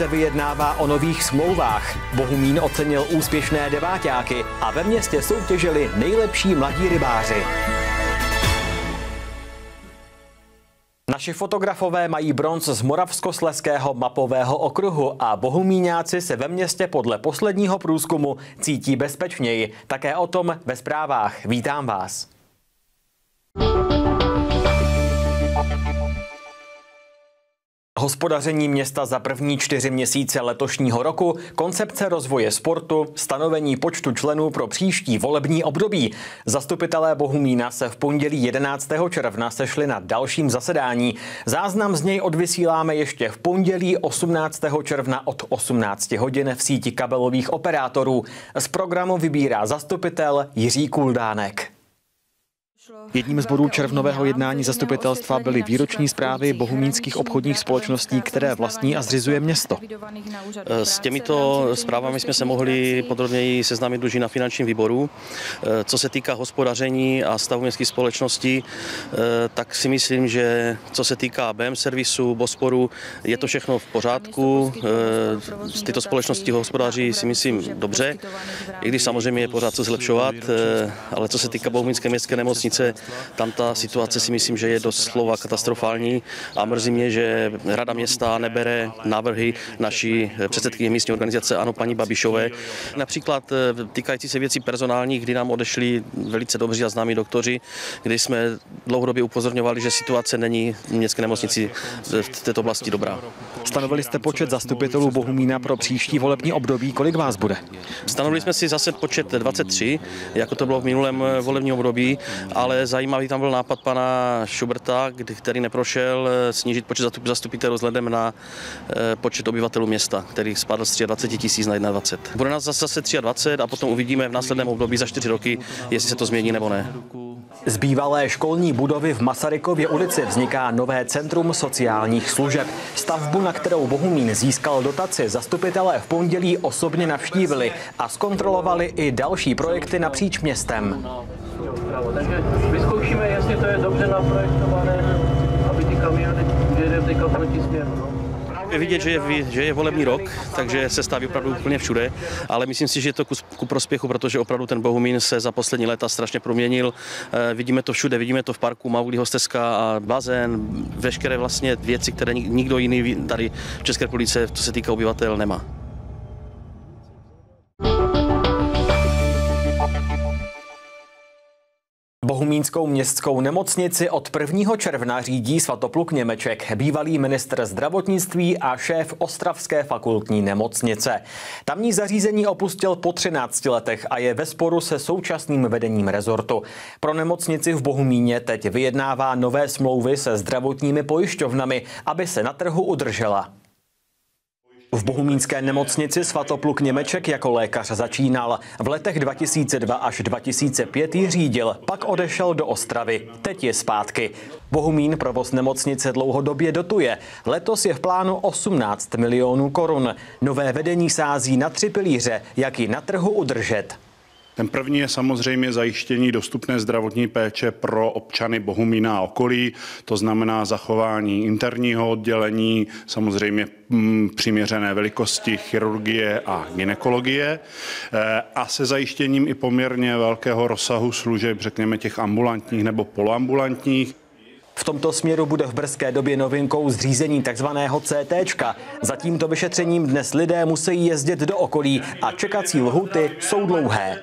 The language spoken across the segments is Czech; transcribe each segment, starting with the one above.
Nemocnice vyjednává o nových smlouvách. Bohumín ocenil úspěšné deváťáky a ve městě soutěžili nejlepší mladí rybáři. Naši fotografové mají bronz z Moravskosleského mapového okruhu a bohumíňáci se ve městě podle posledního průzkumu cítí bezpečněji. Také o tom ve zprávách. Vítám vás. Hospodaření města za první čtyři měsíce letošního roku, koncepce rozvoje sportu, stanovení počtu členů pro příští volební období. Zastupitelé Bohumína se v pondělí 11. června sešli na dalším zasedání. Záznam z něj odvysíláme ještě v pondělí 18. června od 18 hodin v síti kabelových operátorů. Z programu vybírá zastupitel Jiří Kuldánek. Jedním z bodů červnového jednání zastupitelstva byly výroční zprávy bohumínských obchodních společností, které vlastní a zřizuje město. S těmito zprávami jsme se mohli podrobněji seznámit už na finančním výboru. Co se týká hospodaření a stavu městských společností, tak si myslím, že co se týká BM servisu, Bosporu, je to všechno v pořádku. Tyto společnosti hospodaří si myslím dobře, i když samozřejmě je pořád co zlepšovat, ale co se týká Bohumínské městské nemocnice, nemocnice. Tam ta situace si myslím, že je doslova katastrofální a mrzí mě, že Rada města nebere návrhy naší předsedkyně místní organizace Ano paní Babišové. Například eh, týkající se věcí personálních, kdy nám odešli velice dobří a známí doktoři, kdy jsme dlouhodobě upozorňovali, že situace není v městské nemocnici v této oblasti dobrá. Stanovili jste počet zastupitelů Bohumína pro příští volební období. Kolik vás bude? Stanovili jsme si zase počet 23, jako to bylo v minulém volebním období, ale zajímavý tam byl nápad pana Schuberta, který neprošel eh, snížit počet zastupitelů vzhledem na eh, počet obyvatelů města, který spadl z 23 tisíc na 21. Bude nás zase 23 a potom uvidíme v následném období za 4 roky, jestli se to změní nebo ne. Z bývalé školní budovy v Masarykově ulici vzniká nové centrum sociálních služeb. Stavbu, na kterou Bohumín získal dotaci, zastupitelé v pondělí osobně navštívili a zkontrolovali i další projekty napříč městem. Takže vyzkoušíme, jestli to je dobře naprojektované, aby ty kamiony jede teďka proti směru. No. Je vidět, že je, že je volební rok, takže se staví opravdu úplně všude, ale myslím si, že je to ku, ku prospěchu, protože opravdu ten Bohumín se za poslední léta strašně proměnil. E, vidíme to všude, vidíme to v parku Maulí Hosteska a bazén, veškeré vlastně věci, které nikdo jiný tady v České republice, co se týká obyvatel, nemá. Bohumínskou městskou nemocnici od 1. června řídí Svatopluk Němeček, bývalý ministr zdravotnictví a šéf Ostravské fakultní nemocnice. Tamní zařízení opustil po 13 letech a je ve sporu se současným vedením rezortu. Pro nemocnici v Bohumíně teď vyjednává nové smlouvy se zdravotními pojišťovnami, aby se na trhu udržela. V bohumínské nemocnici svatopluk Němeček jako lékař začínal. V letech 2002 až 2005 ji řídil, pak odešel do Ostravy. Teď je zpátky. Bohumín provoz nemocnice dlouhodobě dotuje. Letos je v plánu 18 milionů korun. Nové vedení sází na tři pilíře, jak ji na trhu udržet. Ten první je samozřejmě zajištění dostupné zdravotní péče pro občany Bohumína a okolí, to znamená zachování interního oddělení, samozřejmě mm, přiměřené velikosti chirurgie a ginekologie eh, a se zajištěním i poměrně velkého rozsahu služeb, řekněme těch ambulantních nebo poloambulantních. V tomto směru bude v brzké době novinkou zřízení takzvaného CT. Za tímto vyšetřením dnes lidé musí jezdit do okolí a čekací lhuty jsou dlouhé.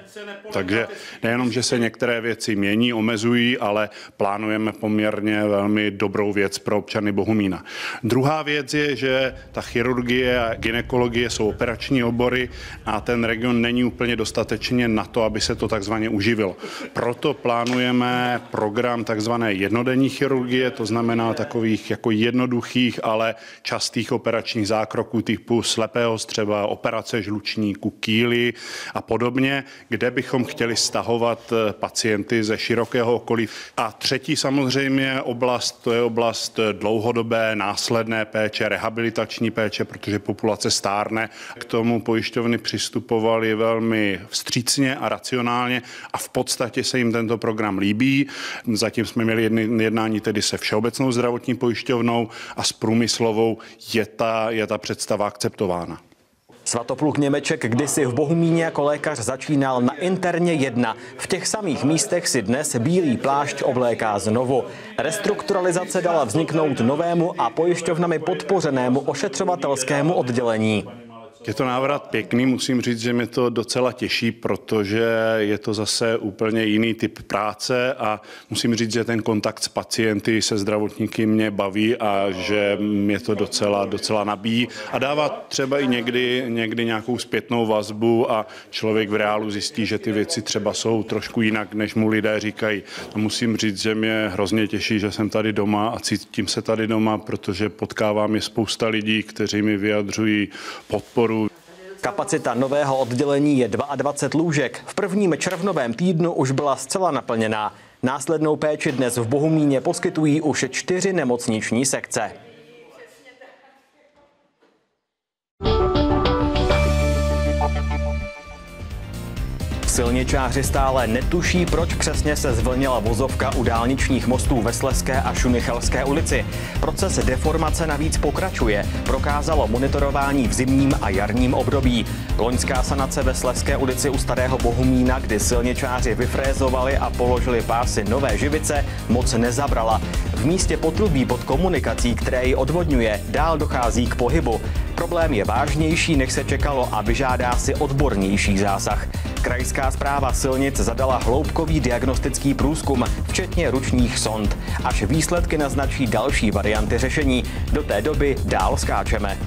Takže nejenom, že se některé věci mění, omezují, ale plánujeme poměrně velmi dobrou věc pro občany Bohumína. Druhá věc je, že ta chirurgie a ginekologie jsou operační obory a ten region není úplně dostatečně na to, aby se to takzvaně uživilo. Proto plánujeme program takzvané jednodenní chirurgie, chirurgie, to znamená takových jako jednoduchých, ale častých operačních zákroků typu slepého střeva, operace žlučníku, kýly a podobně, kde bychom chtěli stahovat eh, pacienty ze širokého okolí. A třetí samozřejmě oblast, to je oblast dlouhodobé následné péče, rehabilitační péče, protože populace stárne. K tomu pojišťovny přistupovaly velmi vstřícně a racionálně a v podstatě se jim tento program líbí. Zatím jsme měli jednání tedy se Všeobecnou zdravotní pojišťovnou a s průmyslovou je ta, je ta představa akceptována. Svatopluk Němeček kdysi v Bohumíně jako lékař začínal na interně jedna. V těch samých místech si dnes bílý plášť obléká znovu. Restrukturalizace dala vzniknout novému a pojišťovnami podpořenému ošetřovatelskému oddělení. Je to návrat pěkný, musím říct, že mě to docela těší, protože je to zase úplně jiný typ práce a musím říct, že ten kontakt s pacienty, se zdravotníky mě baví a že mě to docela, docela nabíjí a dává třeba i někdy, někdy nějakou zpětnou vazbu a člověk v reálu zjistí, že ty věci třeba jsou trošku jinak, než mu lidé říkají. A musím říct, že mě hrozně těší, že jsem tady doma a cítím se tady doma, protože potkávám je spousta lidí, kteří mi vyjadřují podporu Kapacita nového oddělení je 22 lůžek. V prvním červnovém týdnu už byla zcela naplněná. Následnou péči dnes v Bohumíně poskytují už čtyři nemocniční sekce. Silničáři stále netuší, proč přesně se zvlnila vozovka u dálničních mostů ve Sleské a Šunichelské ulici. Proces deformace navíc pokračuje, prokázalo monitorování v zimním a jarním období. Loňská sanace ve Sleské ulici u Starého Bohumína, kdy silničáři vyfrézovali a položili pásy nové živice, moc nezabrala. V místě potrubí pod komunikací, které ji odvodňuje, dál dochází k pohybu. Problém je vážnější, než se čekalo a vyžádá si odbornější zásah. Krajská zpráva silnic zadala hloubkový diagnostický průzkum, včetně ručních sond. Až výsledky naznačí další varianty řešení. Do té doby dál skáčeme.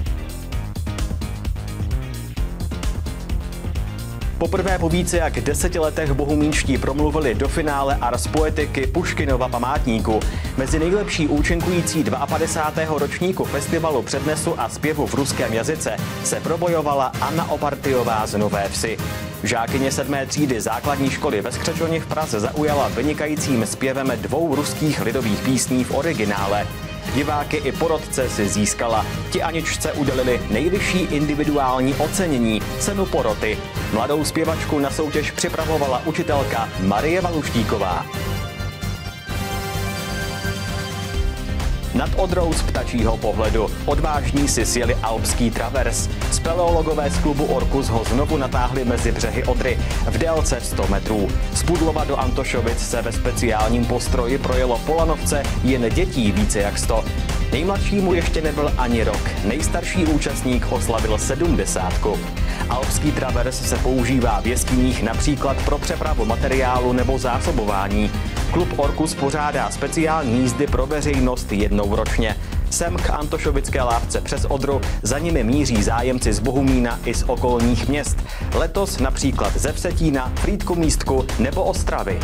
Poprvé po více jak deseti letech bohumínští promluvili do finále Ars Poetiky Puškinova památníku. Mezi nejlepší účinkující 52. ročníku festivalu přednesu a zpěvu v ruském jazyce se probojovala Anna Opartyová z Nové Vsi. Žákyně sedmé třídy základní školy ve Skřečoni v Praze zaujala vynikajícím zpěvem dvou ruských lidových písní v originále. Diváky i porodce si získala. Ti Aničce udělili nejvyšší individuální ocenění, cenu poroty. Mladou zpěvačku na soutěž připravovala učitelka Marie Valuštíková. Nad Odrou z ptačího pohledu odvážní si sjeli alpský travers. Speleologové z klubu Orkus ho znovu natáhli mezi břehy Odry v délce 100 metrů. Z Budlova do Antošovic se ve speciálním postroji projelo Polanovce jen dětí více jak 100. Nejmladšímu ještě nebyl ani rok. Nejstarší účastník oslavil 70. Alpský travers se používá v jeskyních například pro přepravu materiálu nebo zásobování. Klub Orkus pořádá speciální jízdy pro veřejnost jednou ročně. Sem k Antošovické lávce přes Odru za nimi míří zájemci z Bohumína i z okolních měst. Letos například ze Vsetína, Frýdku Místku nebo Ostravy.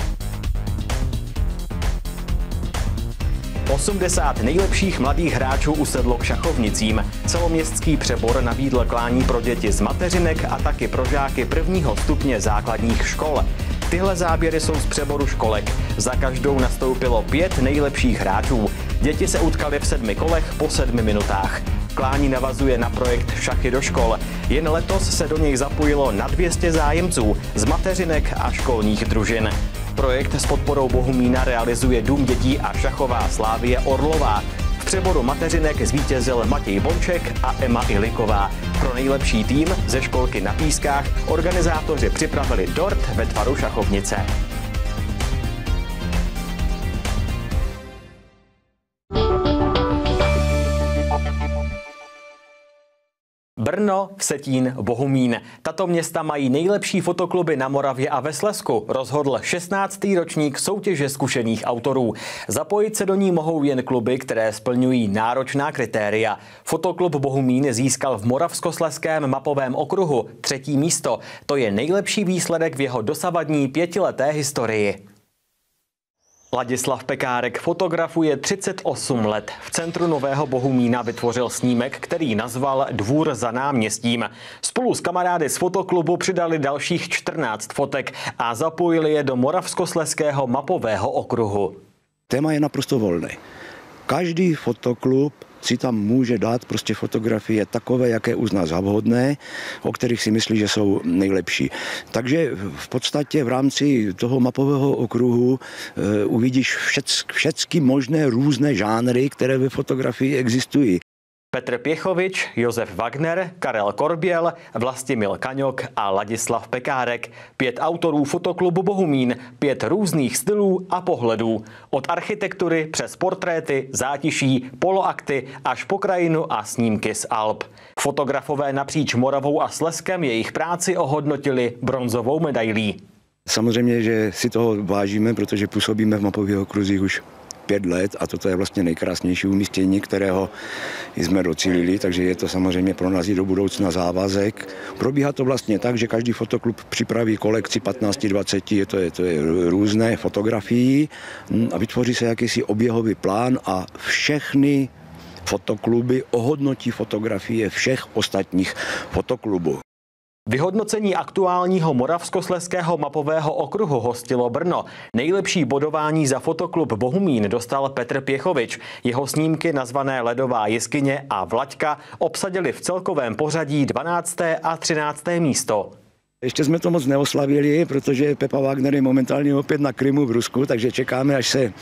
80 nejlepších mladých hráčů usedlo k šachovnicím. Celoměstský přebor nabídl klání pro děti z mateřinek a taky pro žáky prvního stupně základních škol. Tyhle záběry jsou z přeboru školek. Za každou nastoupilo pět nejlepších hráčů. Děti se utkali v sedmi kolech po sedmi minutách. Klání navazuje na projekt Šachy do škol. Jen letos se do něj zapojilo na 200 zájemců z mateřinek a školních družin. Projekt s podporou Bohumína realizuje Dům dětí a šachová Slávie Orlová. V přeboru mateřinek zvítězil Matěj Bonček a Emma Iliková. Pro nejlepší tým ze školky na Pískách organizátoři připravili dort ve tvaru šachovnice. Brno, Vsetín, Bohumín. Tato města mají nejlepší fotokluby na Moravě a ve Slesku, rozhodl 16. ročník soutěže zkušených autorů. Zapojit se do ní mohou jen kluby, které splňují náročná kritéria. Fotoklub Bohumín získal v Moravskosleském mapovém okruhu třetí místo. To je nejlepší výsledek v jeho dosavadní pětileté historii. Ladislav Pekárek fotografuje 38 let. V centru Nového Bohumína vytvořil snímek, který nazval Dvůr za náměstím. Spolu s kamarády z fotoklubu přidali dalších 14 fotek a zapojili je do Moravskosleského mapového okruhu. Téma je naprosto volné. Každý fotoklub si tam může dát prostě fotografie takové, jaké uzná za vhodné, o kterých si myslí, že jsou nejlepší. Takže v podstatě v rámci toho mapového okruhu e, uvidíš všechny možné různé žánry, které ve fotografii existují. Petr Pěchovič, Josef Wagner, Karel Korběl, Vlastimil Kaňok a Ladislav Pekárek. Pět autorů fotoklubu Bohumín, pět různých stylů a pohledů. Od architektury přes portréty, zátiší, poloakty až po krajinu a snímky z Alp. Fotografové napříč Moravou a Sleskem jejich práci ohodnotili bronzovou medailí. Samozřejmě, že si toho vážíme, protože působíme v mapových okruzích už pět let a toto je vlastně nejkrásnější umístění, kterého jsme docílili, takže je to samozřejmě pro nás i do budoucna závazek. Probíhá to vlastně tak, že každý fotoklub připraví kolekci 15-20, je to, je to je různé fotografii a vytvoří se jakýsi oběhový plán a všechny fotokluby ohodnotí fotografie všech ostatních fotoklubů. Vyhodnocení aktuálního moravskosleského mapového okruhu hostilo Brno. Nejlepší bodování za fotoklub Bohumín dostal Petr Pěchovič. Jeho snímky nazvané Ledová jeskyně a Vlaďka obsadili v celkovém pořadí 12. a 13. místo. Ještě jsme to moc neoslavili, protože Pepa Wagner je momentálně opět na Krymu v Rusku, takže čekáme, až se,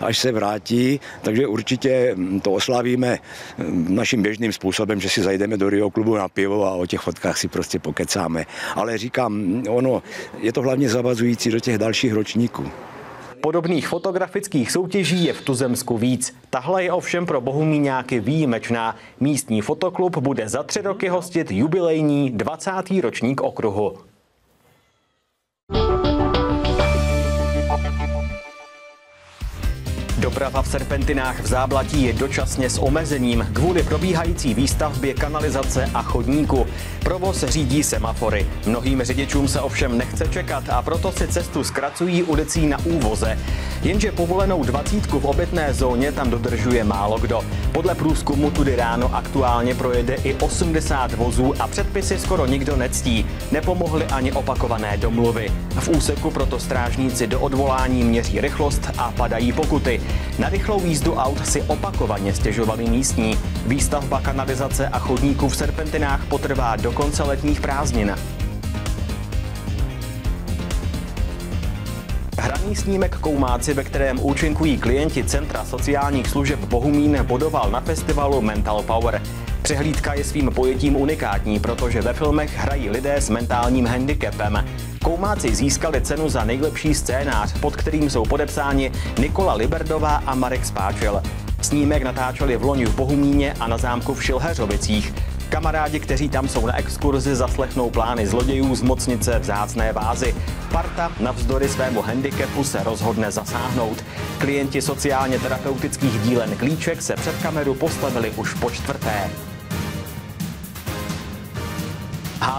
až se vrátí. Takže určitě to oslavíme naším běžným způsobem, že si zajdeme do Rio klubu na pivo a o těch fotkách si prostě pokecáme. Ale říkám, ono je to hlavně zavazující do těch dalších ročníků. Podobných fotografických soutěží je v Tuzemsku víc. Tahle je ovšem pro Bohumíňáky výjimečná. Místní fotoklub bude za tři roky hostit jubilejní 20. ročník okruhu. Doprava v serpentinách v Záblatí je dočasně s omezením kvůli probíhající výstavbě kanalizace a chodníku. Provoz řídí semafory. Mnohým řidičům se ovšem nechce čekat a proto si cestu zkracují ulicí na úvoze. Jenže povolenou dvacítku v obytné zóně tam dodržuje málo kdo. Podle průzkumu tudy ráno aktuálně projede i 80 vozů a předpisy skoro nikdo nectí. Nepomohly ani opakované domluvy. V úseku proto strážníci do odvolání měří rychlost a padají pokuty. Na rychlou jízdu aut si opakovaně stěžovali místní. Výstavba kanalizace a chodníků v serpentinách potrvá do konce letních prázdnin. Hraný snímek Koumáci, ve kterém účinkují klienti Centra sociálních služeb Bohumín, bodoval na festivalu Mental Power. Přehlídka je svým pojetím unikátní, protože ve filmech hrají lidé s mentálním handicapem. Koumáci získali cenu za nejlepší scénář, pod kterým jsou podepsáni Nikola Liberdová a Marek Spáčel. Snímek natáčeli v loni v Bohumíně a na zámku v Šilheřovicích. Kamarádi, kteří tam jsou na exkurzi, zaslechnou plány zlodějů z mocnice v zácné vázy. Parta navzdory svému handicapu se rozhodne zasáhnout. Klienti sociálně terapeutických dílen Klíček se před kameru postavili už po čtvrté.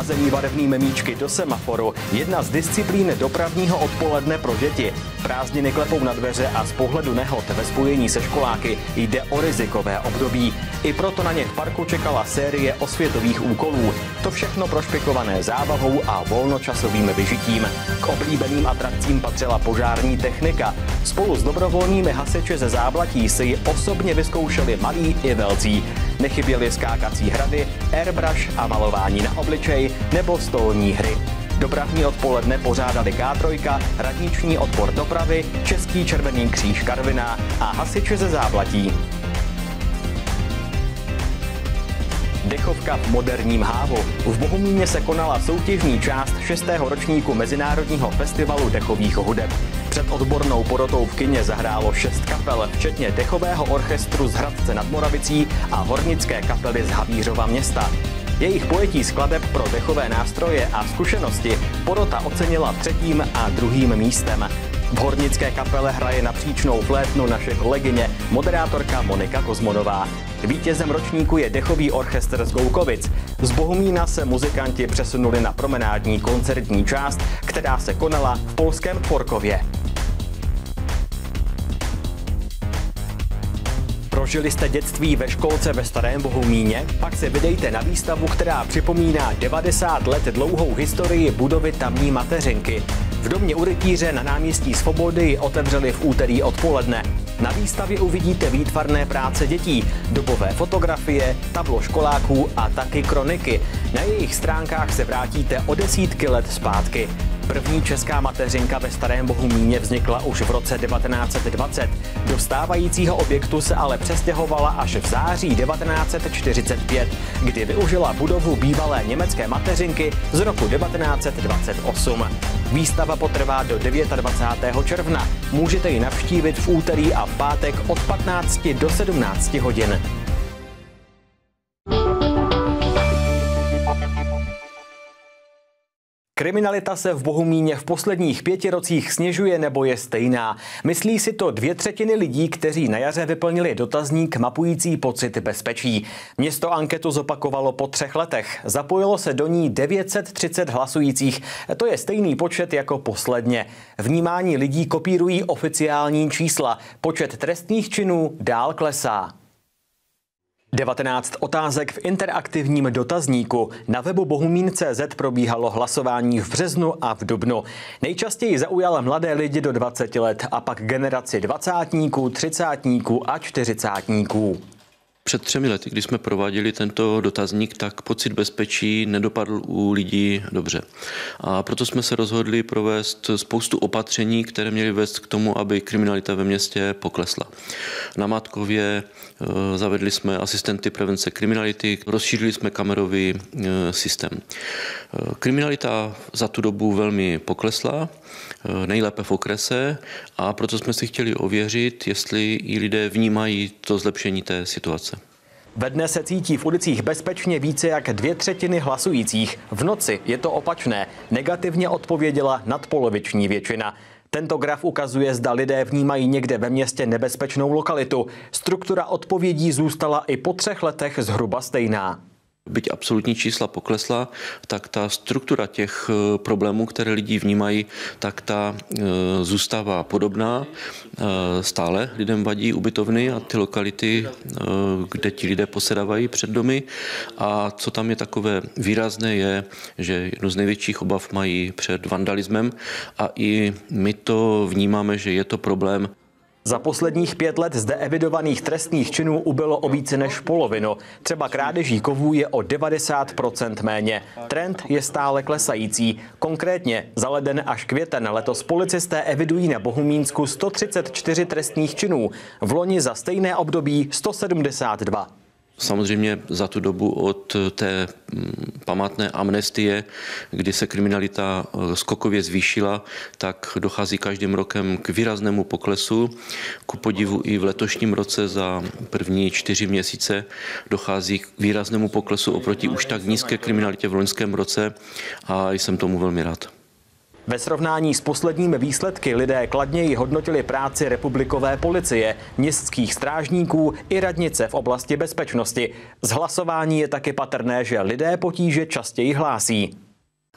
Házení barevnými míčky do semaforu, jedna z disciplín dopravního odpoledne pro děti. Prázdniny klepou na dveře a z pohledu nehod ve spojení se školáky jde o rizikové období. I proto na ně v parku čekala série osvětových úkolů. To všechno prošpikované zábavou a volnočasovým vyžitím. K oblíbeným atrakcím patřila požární technika. Spolu s dobrovolnými hasiči ze záblatí si ji osobně vyzkoušeli malí i velcí. Nechyběly skákací hrady, airbrush a malování na obličej nebo stolní hry. Dopravní odpoledne pořádali K3, radniční odpor dopravy, Český červený kříž Karviná a hasiči ze záblatí. Dechovka v moderním hávu. V Bohumíně se konala soutěžní část šestého ročníku Mezinárodního festivalu dechových hudeb. Před odbornou porotou v kině zahrálo šest kapel, včetně dechového orchestru z Hradce nad Moravicí a hornické kapely z Havířova města. Jejich pojetí skladeb pro dechové nástroje a zkušenosti porota ocenila třetím a druhým místem. V hornické kapele hraje na příčnou flétnu naše kolegyně, moderátorka Monika Kozmonová. Vítězem ročníku je dechový orchestr z Goukovic. Z Bohumína se muzikanti přesunuli na promenádní koncertní část, která se konala v polském Forkově. Prožili jste dětství ve školce ve Starém Bohumíně? Pak se vydejte na výstavu, která připomíná 90 let dlouhou historii budovy tamní mateřinky. V domě u rytíře na náměstí Svobody otevřeli v úterý odpoledne. Na výstavě uvidíte výtvarné práce dětí, dobové fotografie, tablo školáků a taky kroniky. Na jejich stránkách se vrátíte o desítky let zpátky. První česká mateřinka ve Starém Bohumíně vznikla už v roce 1920. Do stávajícího objektu se ale přestěhovala až v září 1945, kdy využila budovu bývalé německé mateřinky z roku 1928. Výstava potrvá do 29. června. Můžete ji navštívit v úterý a v pátek od 15 do 17 hodin. Kriminalita se v Bohumíně v posledních pěti rocích snižuje nebo je stejná. Myslí si to dvě třetiny lidí, kteří na jaře vyplnili dotazník mapující pocit bezpečí. Město anketu zopakovalo po třech letech. Zapojilo se do ní 930 hlasujících. To je stejný počet jako posledně. Vnímání lidí kopírují oficiální čísla. Počet trestných činů dál klesá. 19 otázek v interaktivním dotazníku. Na webu bohumín.cz probíhalo hlasování v březnu a v dubnu. Nejčastěji zaujala mladé lidi do 20 let a pak generaci dvacátníků, třicátníků a čtyřicátníků. Před třemi lety, když jsme prováděli tento dotazník, tak pocit bezpečí nedopadl u lidí dobře. A proto jsme se rozhodli provést spoustu opatření, které měly vést k tomu, aby kriminalita ve městě poklesla. Na Mátkově eh, zavedli jsme asistenty prevence kriminality, rozšířili jsme kamerový eh, systém. Eh, kriminalita za tu dobu velmi poklesla, nejlépe v okrese a proto jsme si chtěli ověřit, jestli i lidé vnímají to zlepšení té situace. Ve dne se cítí v ulicích bezpečně více jak dvě třetiny hlasujících. V noci je to opačné. Negativně odpověděla nadpoloviční většina. Tento graf ukazuje, zda lidé vnímají někde ve městě nebezpečnou lokalitu. Struktura odpovědí zůstala i po třech letech zhruba stejná. Byť absolutní čísla poklesla, tak ta struktura těch eh, problémů, které lidi vnímají, tak ta eh, zůstává podobná. Eh, stále lidem vadí ubytovny a ty lokality, kde ti lidé posedávají před domy. A co tam je takové výrazné, je, že jednu z největších obav mají před vandalismem a i my to vnímáme, že je to problém za posledních pět let zde evidovaných trestných činů ubylo o více než polovinu. Třeba krádeží kovů je o 90% méně. Trend je stále klesající. Konkrétně za leden až květen letos policisté evidují na Bohumínsku 134 trestných činů. V loni za stejné období 172. Samozřejmě za tu dobu od té mm, památné amnestie, kdy se kriminalita eh, skokově zvýšila, tak dochází každým rokem k výraznému poklesu. Ku podivu i v letošním roce za první čtyři měsíce dochází k výraznému poklesu oproti už tak nízké kriminalitě v loňském roce a jsem tomu velmi rád. Ve srovnání s posledními výsledky lidé kladněji hodnotili práci republikové policie, městských strážníků i radnice v oblasti bezpečnosti. Z hlasování je taky patrné, že lidé potíže častěji hlásí.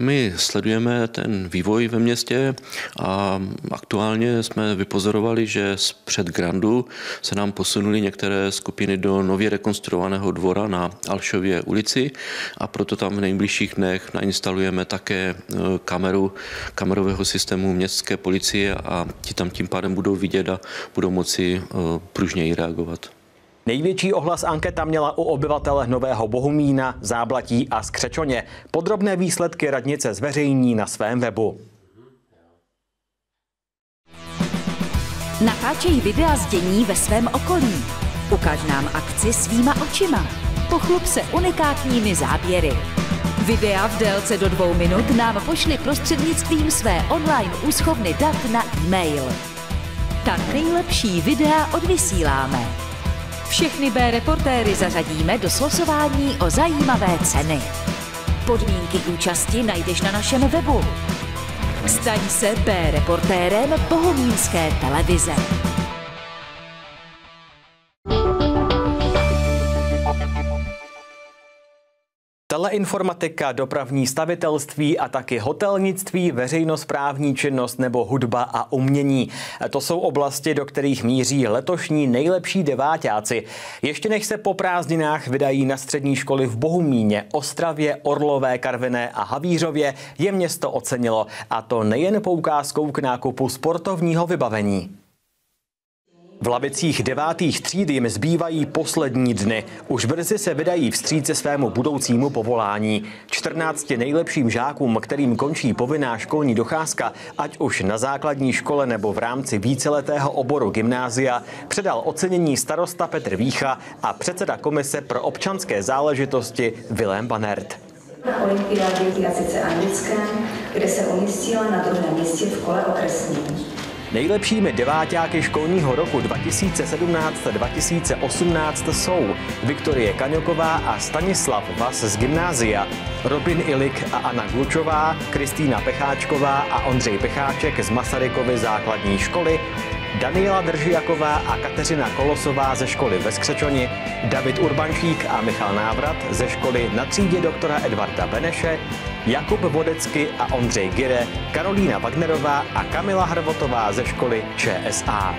My sledujeme ten vývoj ve městě a aktuálně jsme vypozorovali, že z před Grandu se nám posunuly některé skupiny do nově rekonstruovaného dvora na Alšově ulici a proto tam v nejbližších dnech nainstalujeme také e, kameru kamerového systému městské policie a ti tam tím pádem budou vidět a budou moci e, pružněji reagovat. Největší ohlas anketa měla u obyvatel Nového Bohumína, Záblatí a Skřečoně. Podrobné výsledky radnice zveřejní na svém webu. Natáčej videa z dění ve svém okolí. Ukaž nám akci svýma očima. Pochlup se unikátními záběry. Videa v délce do dvou minut nám pošli prostřednictvím své online úschovny dat na e-mail. Tak nejlepší videa odvysíláme. Všechny B reportéry zařadíme do slosování o zajímavé ceny. Podmínky účasti najdeš na našem webu. Staň se B reportérem Bohumínské televize. Teleinformatika, dopravní stavitelství a taky hotelnictví, veřejnosprávní činnost nebo hudba a umění. To jsou oblasti, do kterých míří letošní nejlepší devátáci. Ještě než se po prázdninách vydají na střední školy v Bohumíně, Ostravě, Orlové, Karviné a Havířově, je město ocenilo. A to nejen poukázkou k nákupu sportovního vybavení. V lavicích devátých tříd jim zbývají poslední dny. Už brzy se vydají vstříce svému budoucímu povolání. 14 nejlepším žákům, kterým končí povinná školní docházka, ať už na základní škole nebo v rámci víceletého oboru gymnázia, předal ocenění starosta Petr Vícha a předseda komise pro občanské záležitosti Vilém Banert. Olympiádě v jazyce anglickém, kde se umístila na druhém místě v kole okresním. Nejlepšími deváťáky školního roku 2017-2018 jsou Viktorie Kaňoková a Stanislav Vas z gymnázia, Robin Ilik a Anna Glučová, Kristýna Pecháčková a Ondřej Pecháček z Masarykovy základní školy, Daniela Držijaková a Kateřina Kolosová ze školy ve Skřečoni, David Urbančík a Michal Návrat ze školy na třídě doktora Edvarda Beneše, Jakub Vodecky a Ondřej Gire, Karolína Wagnerová a Kamila Hrvotová ze školy ČSA.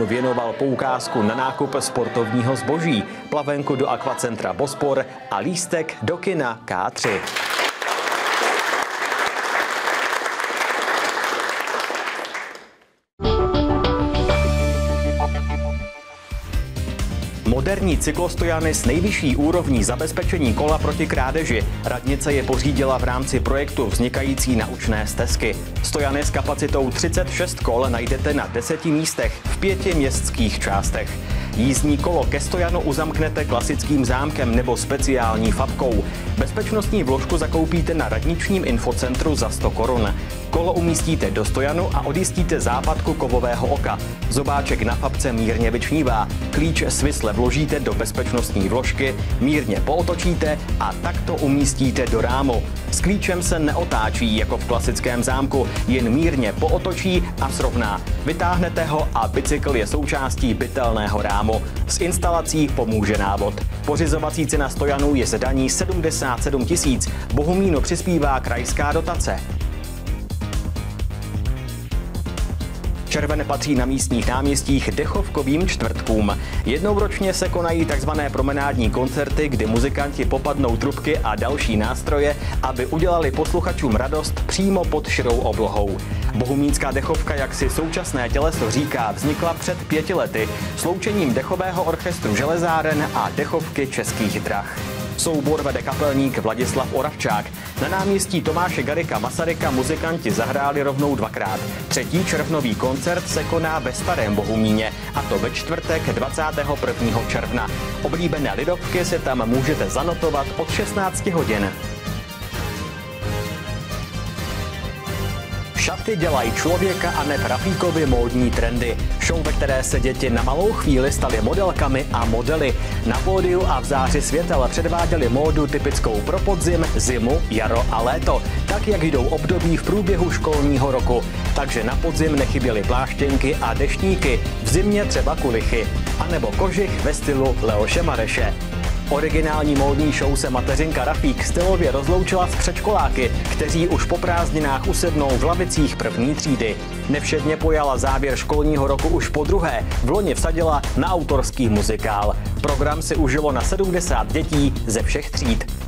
Školákům věnoval poukázku na nákup sportovního zboží, plavenku do akvacentra Bospor a lístek do kina K3. Moderní cyklostojany s nejvyšší úrovní zabezpečení kola proti krádeži. Radnice je pořídila v rámci projektu vznikající naučné stezky. Stojany s kapacitou 36 kol najdete na 10 místech pěti městských částech. Jízdní kolo ke stojanu uzamknete klasickým zámkem nebo speciální fabkou. Bezpečnostní vložku zakoupíte na radničním infocentru za 100 korun. Kolo umístíte do stojanu a odjistíte západku kovového oka. Zobáček na fabce mírně vyčnívá. Klíč svisle vložíte do bezpečnostní vložky, mírně pootočíte a takto umístíte do rámu. S klíčem se neotáčí jako v klasickém zámku, jen mírně pootočí a srovná. Vytáhnete ho a bicykl je součástí bytelného rámu. S instalací pomůže návod. Pořizovací cena stojanů je zdaní 77 tisíc. Bohumínu přispívá krajská dotace. Červen patří na místních náměstích dechovkovým čtvrtkům. Jednou ročně se konají tzv. promenádní koncerty, kdy muzikanti popadnou trubky a další nástroje, aby udělali posluchačům radost přímo pod širou oblohou. Bohumínská dechovka, jak si současné těleso říká, vznikla před pěti lety sloučením dechového orchestru Železáren a dechovky českých drah. Soubor vede kapelník Vladislav Oravčák. Na náměstí Tomáše Garika Masaryka muzikanti zahráli rovnou dvakrát. Třetí červnový koncert se koná ve Starém Bohumíně, a to ve čtvrtek 21. června. Oblíbené lidovky si tam můžete zanotovat od 16 hodin. Šaty dělají člověka a ne Rafíkovi módní trendy. Show, ve které se děti na malou chvíli staly modelkami a modely. Na pódiu a v záři světel předváděli módu typickou pro podzim, zimu, jaro a léto, tak jak jdou období v průběhu školního roku. Takže na podzim nechyběly pláštěnky a deštníky, v zimě třeba kulichy, anebo kožich ve stylu Leoše Mareše. Originální módní show se mateřinka Rafík stylově rozloučila s předškoláky, kteří už po prázdninách usednou v lavicích první třídy. Nevšedně pojala závěr školního roku už po druhé, v loni vsadila na autorský muzikál. Program si užilo na 70 dětí ze všech tříd.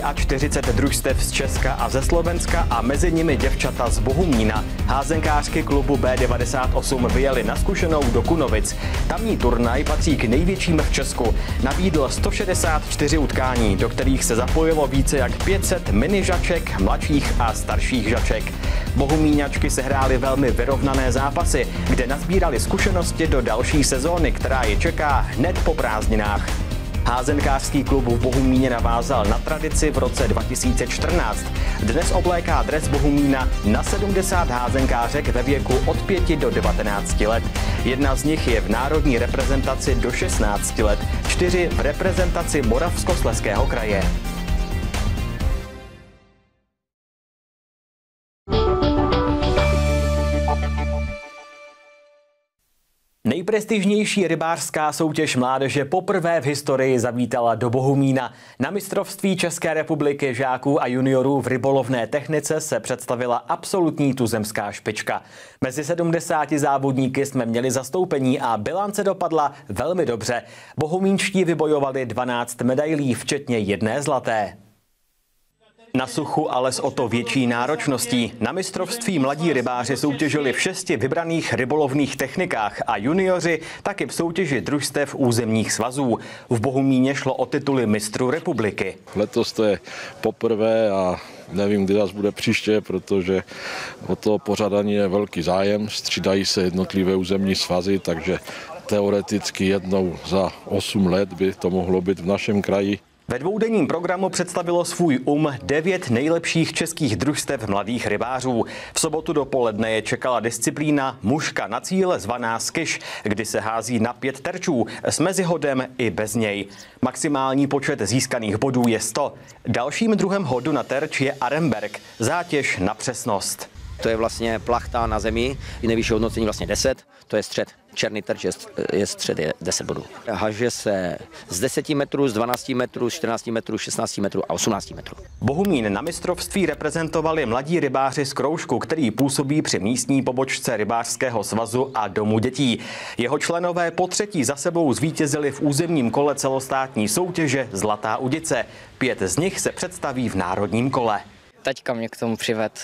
43 družstev z Česka a ze Slovenska a mezi nimi děvčata z Bohumína. Házenkářky klubu B98 vyjeli na zkušenou do Kunovic. Tamní turnaj patří k největším v Česku. Nabídl 164 utkání, do kterých se zapojilo více jak 500 mini žaček, mladších a starších žaček. Bohumíňačky sehrály velmi vyrovnané zápasy, kde nazbírali zkušenosti do další sezóny, která je čeká hned po prázdninách. Házenkářský klub v Bohumíně navázal na tradici v roce 2014. Dnes obléká dres Bohumína na 70 házenkářek ve věku od 5 do 19 let. Jedna z nich je v národní reprezentaci do 16 let, čtyři v reprezentaci Moravskosleského kraje. Nejprestižnější rybářská soutěž mládeže poprvé v historii zavítala do Bohumína. Na mistrovství České republiky žáků a juniorů v rybolovné technice se představila absolutní tuzemská špička. Mezi 70 závodníky jsme měli zastoupení a bilance dopadla velmi dobře. Bohumínští vybojovali 12 medailí, včetně jedné zlaté. Na suchu ale s o to větší náročností. Na mistrovství mladí rybáři soutěžili v šesti vybraných rybolovných technikách a junioři taky v soutěži družstev územních svazů. V Bohumíně šlo o tituly mistru republiky. Letos to je poprvé a nevím, kdy zase bude příště, protože o to pořadání je velký zájem. Střídají se jednotlivé územní svazy, takže teoreticky jednou za 8 let by to mohlo být v našem kraji. Ve dvoudenním programu představilo svůj um devět nejlepších českých družstev mladých rybářů. V sobotu dopoledne je čekala disciplína mužka na cíle zvaná skyš, kdy se hází na pět terčů s mezihodem i bez něj. Maximální počet získaných bodů je 100. Dalším druhem hodu na terč je Aremberg, zátěž na přesnost. To je vlastně plachta na zemi, nejvyšší hodnocení vlastně 10, to je střed. Černý terč je, je střed, je 10 bodů. Haže se z 10 metrů, z 12 metrů, z 14 metrů, 16 metrů a 18 metrů. Bohumín na mistrovství reprezentovali mladí rybáři z Kroužku, který působí při místní pobočce rybářského svazu a domu dětí. Jeho členové po třetí za sebou zvítězili v územním kole celostátní soutěže Zlatá udice. Pět z nich se představí v národním kole. Taťka mě k tomu přived,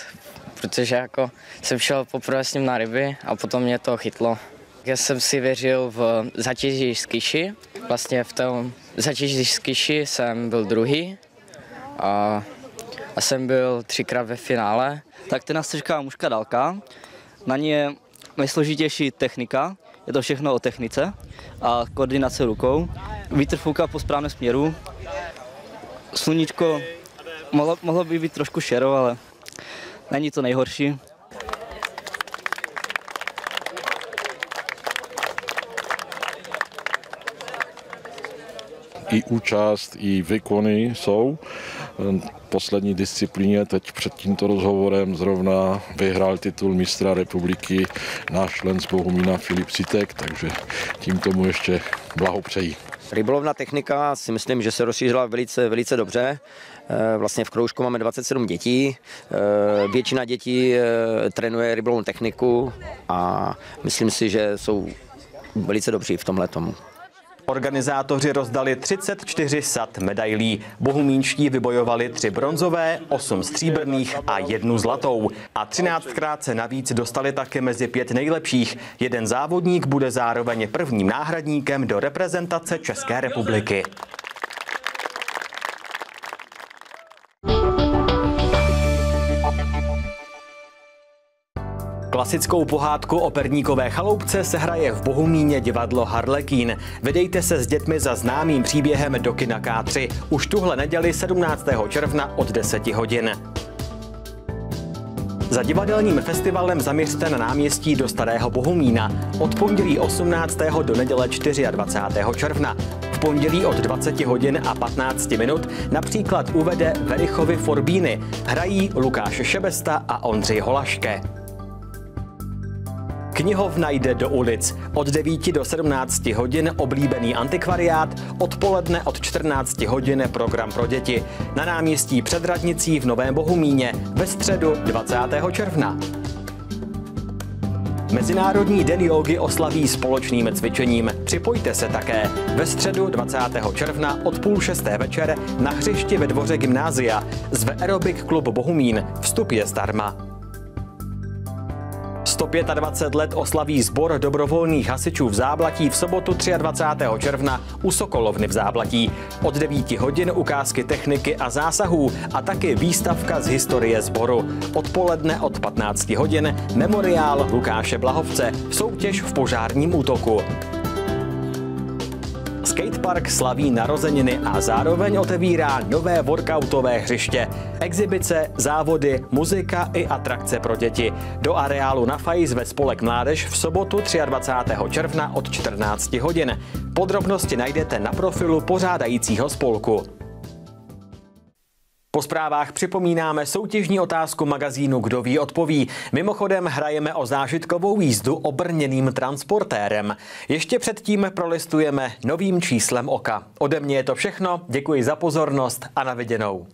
protože jako jsem šel poprvé s ním na ryby a potom mě to chytlo. Já jsem si věřil v zatěži z Kyši. Vlastně v tom zatěži z Kyši jsem byl druhý a, a jsem byl třikrát ve finále. Tak ten nás čeká mužka dálka. Na ní je nejsložitější technika, je to všechno o technice a koordinace rukou. Vítr fouká po správném směru. Sluníčko mohlo, mohlo by být trošku šero, ale není to nejhorší. I účast, i výkony jsou. V poslední disciplíně teď před tímto rozhovorem zrovna vyhrál titul mistra republiky náš člen z Bohumína Filip Citek, takže tím tomu ještě blahopřeji. Rybolovná technika si myslím, že se rozšířila velice, velice dobře. Eh, vlastně v kroužku máme 27 dětí. Eh, většina dětí trénuje rybolovnou techniku a myslím si, že jsou velice dobří v tomhle tomu. Organizátoři rozdali 34 sad medailí. Bohumínští vybojovali tři bronzové, osm stříbrných a jednu zlatou. A 13krát se navíc dostali také mezi pět nejlepších. Jeden závodník bude zároveň prvním náhradníkem do reprezentace České republiky. Klasickou pohádku o perníkové chaloupce se hraje v Bohumíně divadlo Harlekín. Vydejte se s dětmi za známým příběhem do kina K3 už tuhle neděli 17. června od 10 hodin. Za divadelním festivalem zaměřte na náměstí do Starého Bohumína od pondělí 18. do neděle 24. června. V pondělí od 20 hodin a 15 minut například uvede Verichovy Forbíny. Hrají Lukáš Šebesta a Ondřej Holaške. Knihovna jde do ulic. Od 9 do 17 hodin oblíbený antikvariát, odpoledne od 14 hodin program pro děti. Na náměstí před radnicí v Novém Bohumíně ve středu 20. června. Mezinárodní den jogy oslaví společným cvičením. Připojte se také ve středu 20. června od půl šesté večer na hřišti ve dvoře gymnázia. Zve Aerobic Klub Bohumín. Vstup je zdarma. 125 let oslaví sbor dobrovolných hasičů v Záblatí v sobotu 23. června u Sokolovny v Záblatí. Od 9 hodin ukázky techniky a zásahů a taky výstavka z historie sboru. Odpoledne od 15 hodin memoriál Lukáše Blahovce, soutěž v požárním útoku. Skatepark slaví narozeniny a zároveň otevírá nové workoutové hřiště. Exibice, závody, muzika i atrakce pro děti. Do areálu na Fajs ve spolek Mládež v sobotu 23. června od 14 hodin. Podrobnosti najdete na profilu pořádajícího spolku. Po zprávách připomínáme soutěžní otázku magazínu Kdo ví odpoví. Mimochodem hrajeme o zážitkovou jízdu obrněným transportérem. Ještě předtím prolistujeme novým číslem oka. Ode mě je to všechno, děkuji za pozornost a na viděnou.